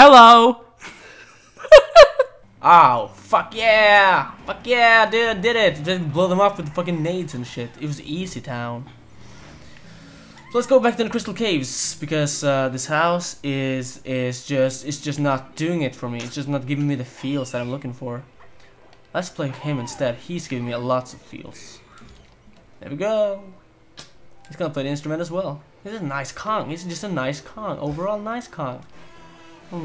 Hello! oh, fuck yeah! Fuck yeah, dude, did it! Just blow them up with fucking nades and shit. It was easy town. So let's go back to the crystal caves because uh, this house is is just it's just not doing it for me. It's just not giving me the feels that I'm looking for. Let's play him instead. He's giving me lots of feels. There we go. He's gonna play the instrument as well. Is a nice Kong. He's just a nice Kong. Overall, nice Kong. He's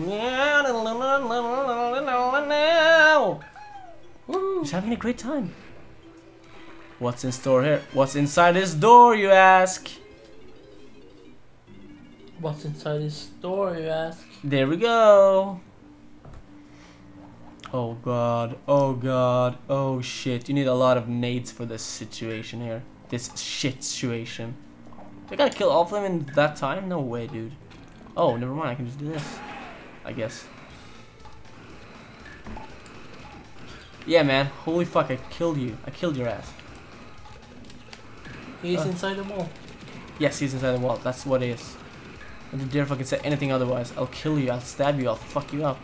having a great time. What's in store here? What's inside this door, you ask? What's inside this door, you ask? There we go. Oh god, oh god, oh shit. You need a lot of nades for this situation here. This shit situation. I gotta kill all of them in that time? No way, dude. Oh, never mind, I can just do this. I guess. Yeah, man. Holy fuck, I killed you. I killed your ass. He's Uh. inside the wall. Yes, he's inside the wall. That's what it is. I Don't dare fucking say anything otherwise. I'll kill you. I'll stab you. I'll fuck you up.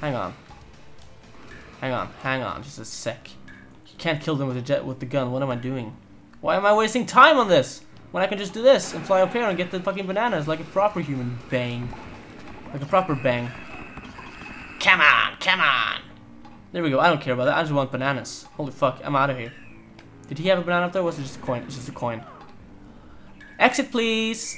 Hang on. Hang on. Hang on. Just a sec. You can't kill them with the jet with the gun. What am I doing? Why am I wasting time on this? When I can just do this and fly up here and get the fucking bananas like a proper human bang. Like a proper bang. Come on, come on. There we go. I don't care about that. I just want bananas. Holy fuck. I'm out of here. Did he have a banana up there? Or was it just a coin? It's just a coin. Exit, please.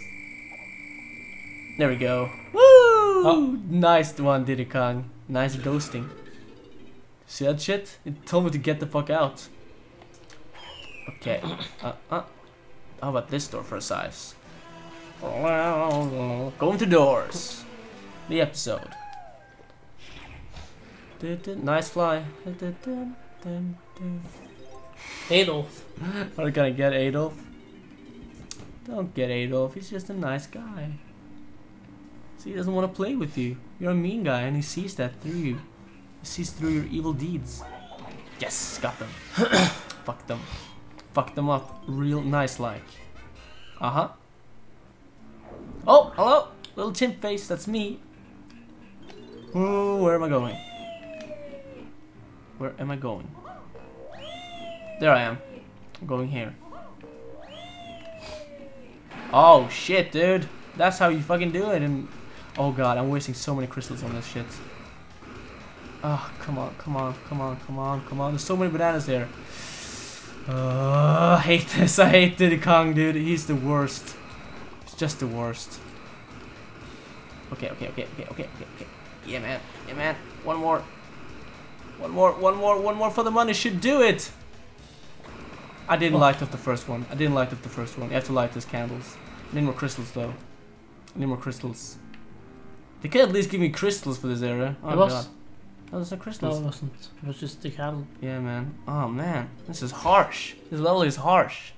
There we go. Woo! Oh. Nice one, Diddy Kong. Nice ghosting. See that shit? It told me to get the fuck out. Okay. Uh, uh. How about this door for a size? Going to doors. The episode. Nice fly. Adolf. Are we gonna get Adolf? Don't get Adolf, he's just a nice guy. See, he doesn't want to play with you. You're a mean guy and he sees that through you. He sees through your evil deeds. Yes, got them. Fuck them. Fuck them up real nice like. Uh-huh. Oh, hello! Little chimp face, that's me. Oh, where am I going? Where am I going? There I am. I'm going here. Oh shit, dude. That's how you fucking do it. And oh god, I'm wasting so many crystals on this shit. Oh, come on, come on, come on, come on, come on. There's so many bananas there. Uh, I hate this. I hate Diddy Kong, dude. He's the worst. He's just the worst. Okay, okay, okay, okay, okay, okay, okay. Yeah, man. Yeah, man. One more. One more, one more, one more for the money should do it. I didn't Oh. light up the first one. I didn't light up the first one. You have to light those candles. I need more crystals though. I need more crystals. They could at least give me crystals for this area. Oh It was- god. Oh, there's no No, it wasn't. It was just the candle. Yeah, man. Oh man, this is harsh. This level is harsh.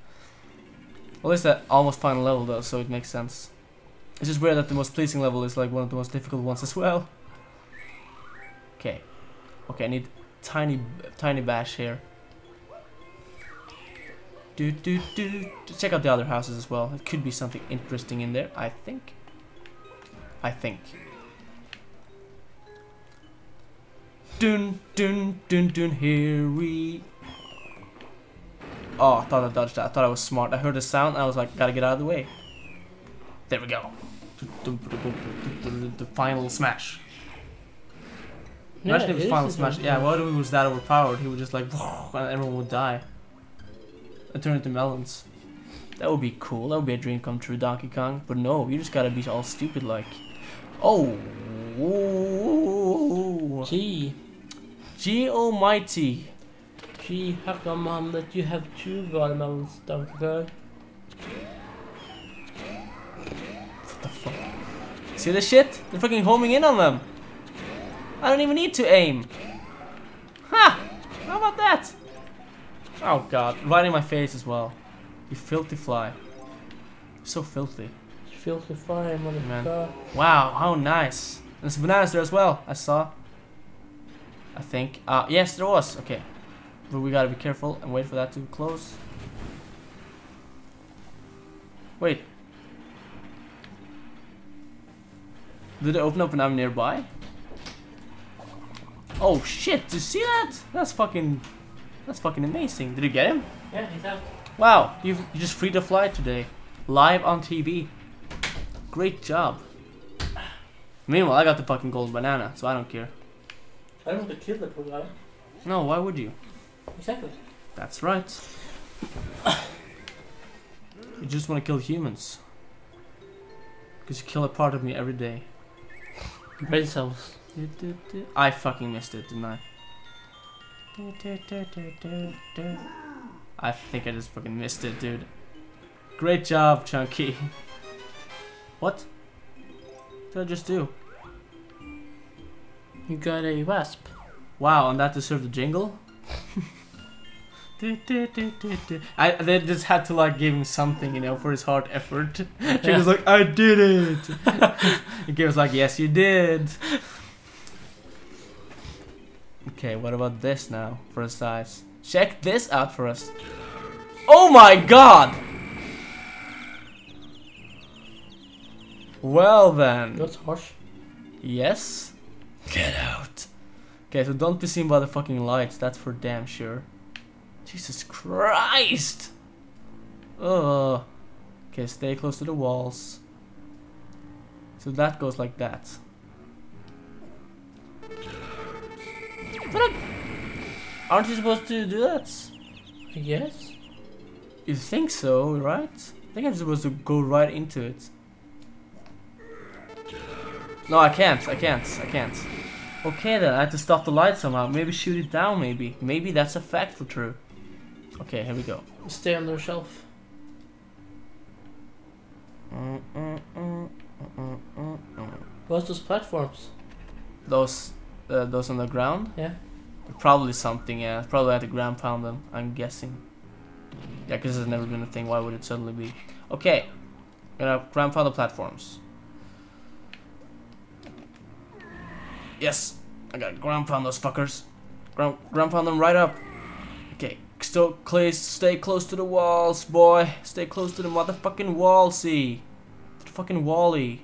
Well, it's that almost final level though, so it makes sense. It's just weird that the most pleasing level is like one of the most difficult ones as well. Okay. Okay, I need tiny, tiny bash here. Do do do. Check out the other houses as well. It could be something interesting in there. I think. I think. Dun dun dun dun. Here we. Oh, I thought I dodged that. I thought I was smart. I heard the sound. I was like, gotta get out of the way. There we go. The final smash. Imagine if it was final smash. Yeah, what if he was that overpowered? He would just like, and everyone would die. And turn into melons. That would be cool. That would be a dream come true, Donkey Kong. But no, you just gotta be all stupid like. Oh. Ooh. Gee, G Almighty. gee, how come mom that you have two watermelons, Donkey Kong? What the fuck? See this shit? They're fucking homing in on them. I don't even need to aim. Ha! How about that? Oh god, right in my face as well. You filthy fly. So filthy. Filthy fire, motherfucker. Wow, how nice. There's bananas there as well, I saw. I think. Uh, yes, there was. Okay. But we gotta be careful and wait for that to close. Wait. Did it open up when I'm nearby? Oh shit, do you see that? That's fucking... That's fucking amazing. Did you get him? Yeah, he's out. Wow, you you just freed a fly today. Live on TV. Great job. Meanwhile, I got the fucking gold banana, so I don't care. I don't want to kill the poor guy. No, why would you? Exactly. That's right. You just want to kill humans. Because you kill a part of me every day. Brain cells. I fucking missed it, didn't I? I think I just fucking missed it, dude. Great job, Chunky. What? What did I just do? You got a wasp. Wow, and that deserved a jingle? I they just had to like give him something, you know, for his hard effort. She Yeah. was like, I did it. Gabe was like, Yes, you did. Okay, what about this now for a size? Check this out for us. Oh my god! Well then. That's harsh. Yes. Get out. Okay, so don't be seen by the fucking lights, that's for damn sure. Jesus Christ! Ugh. Okay, stay close to the walls. So that goes like that. But aren't you supposed to do that? I guess. You think so, right? I think I'm supposed to go right into it. No, I can't. I can't. I can't. Okay then, I have to stop the light somehow. Maybe shoot it down, maybe. Maybe that's a fact for true. Okay, here we go. Stay on the shelf. Mm, mm, mm, mm, mm, mm. What's those platforms? Those, uh, those on the ground? Yeah. Probably something, yeah. Probably at the ground pound them, I'm guessing. Yeah, because it's never been a thing, why would it suddenly be? Okay. Gonna ground pound the platforms. Yes, I got ground pound those fuckers. Ground, ground pound them right up. Okay, still close, stay close to the walls, boy. Stay close to the motherfucking wall, see. To the fucking wally.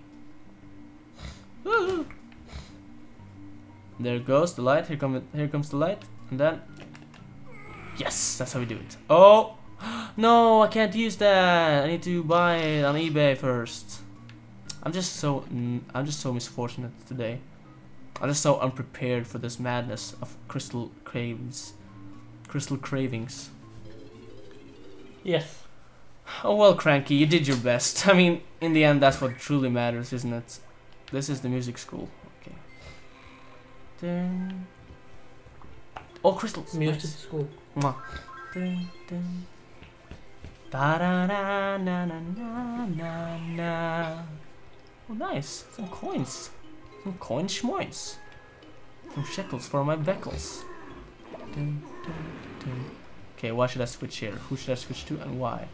There goes, the light. Here come it, here comes the light. And then Yes, that's how we do it. Oh no, I can't use that. I need to buy it on eBay first. I'm just so I'm just so misfortunate today. I'm just so unprepared for this madness of crystal craves, crystal cravings. Yes. Oh well, Cranky, you did your best. I mean, in the end, that's what truly matters, isn't it? This is the music school. Dun. Oh, crystals. Music nice. school. Mwah. Dun, dun. Da-da-da, na, na, na, na, na. Oh, nice. Some coins. Some coin schmoins. Some shekels for my beckles. Dun, dun, dun. Okay, why should I switch here? Who should I switch to and why?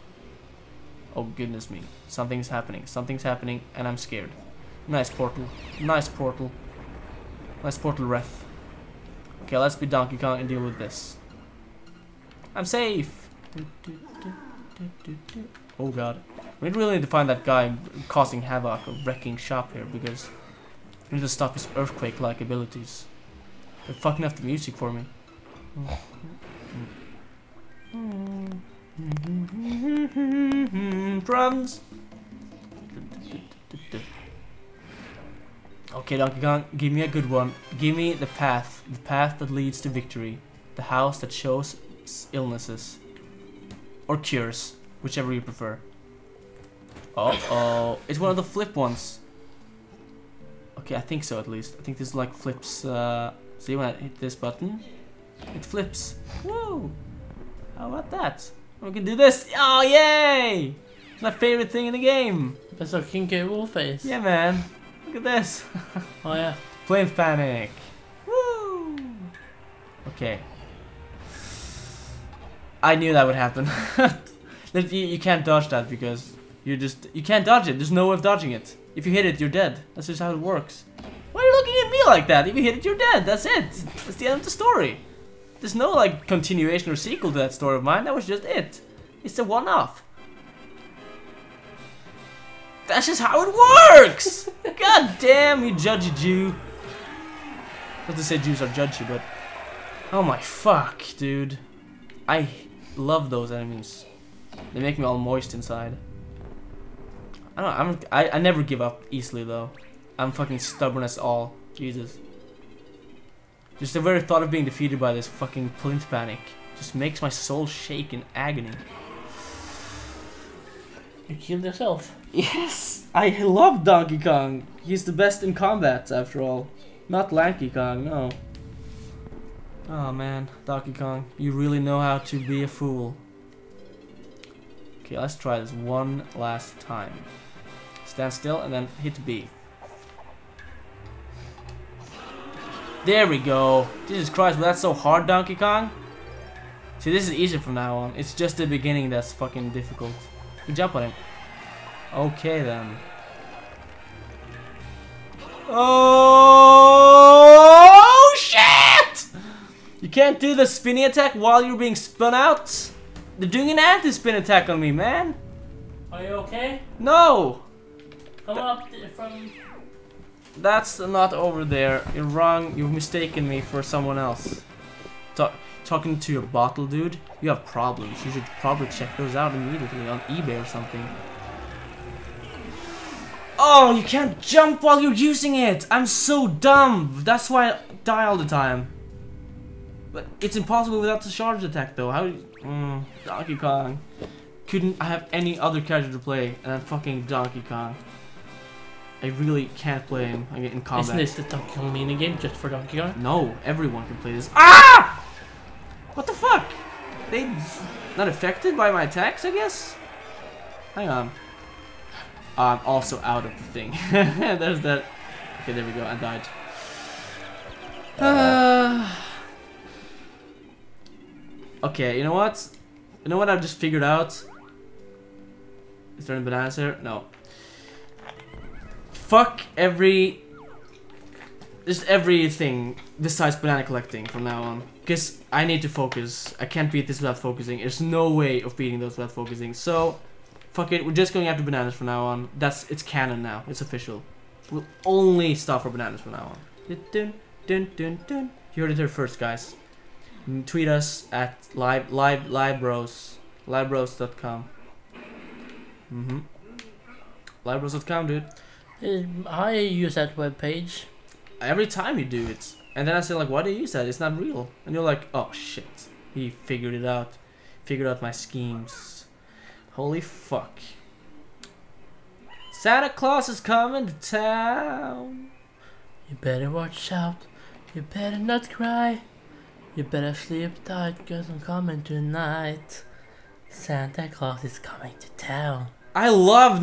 Oh, goodness me. Something's happening. Something's happening, and I'm scared. Nice portal. Nice portal. Nice portal ref. Okay, let's be Donkey Kong and deal with this. I'm safe. Oh god. We really need to find that guy causing havoc or wrecking shop here because we need to stop his earthquake-like abilities. They're fucking up the music for me. Drums. Okay, Donkey Kong, give me a good one. Give me the path, the path that leads to victory, the house that shows illnesses or cures, whichever you prefer. Oh, oh, it's one of the flip ones. Okay, I think so at least. I think this like flips. Uh, see when I hit this button, it flips. Woo! How about that? We can do this. Oh, yay! It's my favorite thing in the game. That's a King K. Rool face. Yeah, man. Look at this. Oh yeah. Flames panic. Woo! Okay. I knew that would happen. That you, you can't dodge that because you just you can't dodge it. There's no way of dodging it. If you hit it, you're dead. That's just how it works. Why are you looking at me like that? If you hit it, you're dead. That's it. That's the end of the story. There's no like continuation or sequel to that story of mine. That was just it. It's a one-off. That's just how it works! God damn, you judgy Jew. Not to say Jews are judgy, but... Oh my fuck, dude. I love those enemies. They make me all moist inside. I don't I'm, I, I never give up easily, though. I'm fucking stubborn as all. Jesus. Just the very thought of being defeated by this fucking plinth panic just makes my soul shake in agony. You killed yourself. Yes! I love Donkey Kong. He's the best in combat, after all. Not Lanky Kong, no. Oh man, Donkey Kong, you really know how to be a fool. Okay, let's try this one last time. Stand still and then hit B. There we go. Jesus Christ, but that's so hard, Donkey Kong. See, this is easier from now on. It's just the beginning that's fucking difficult. You jump on him. Okay then. Oh, oh shit! You can't do the spinny attack while you're being spun out. They're doing an anti-spin attack on me, man. Are you okay? No, Come up from. that's not over there. You're wrong. You've mistaken me for someone else. Ta talking to your bottle, dude. You have problems. You should probably check those out immediately on eBay or something. Oh, you can't jump while you're using it! I'm so dumb! That's why I die all the time. But it's impossible without the charge attack though. How... Mm, Donkey Kong. Couldn't I have any other character to play and then fucking Donkey Kong. I really can't play him in combat. Isn't this the Donkey Kong mini game just for Donkey Kong? No, everyone can play this. Ah! What the fuck? They not affected by my attacks, I guess? Hang on. I'm also out of the thing. There's that. Okay, there we go. I died. Uh, okay, you know what? You know what I've just figured out? Is there any bananas here? No. Fuck every just everything besides banana collecting from now on. Because I need to focus. I can't beat this without focusing. There's no way of beating those without focusing. So, fuck it. We're just going after bananas from now on. That's it's canon now. It's official. We'll only stop for bananas from now on. Dun, dun, dun, dun. You heard it here first, guys. Mm, Tweet us at live live libros libros.com. Mhm. Libros.com, dude. I use that web page. every time you do it. And then I said like, why do you use that? It's not real. And you're like, oh shit, he figured it out. Figured out my schemes. Holy fuck. Santa Claus is coming to town. You better watch out. You better not cry. You better sleep tight, cause I'm coming tonight. Santa Claus is coming to town. I love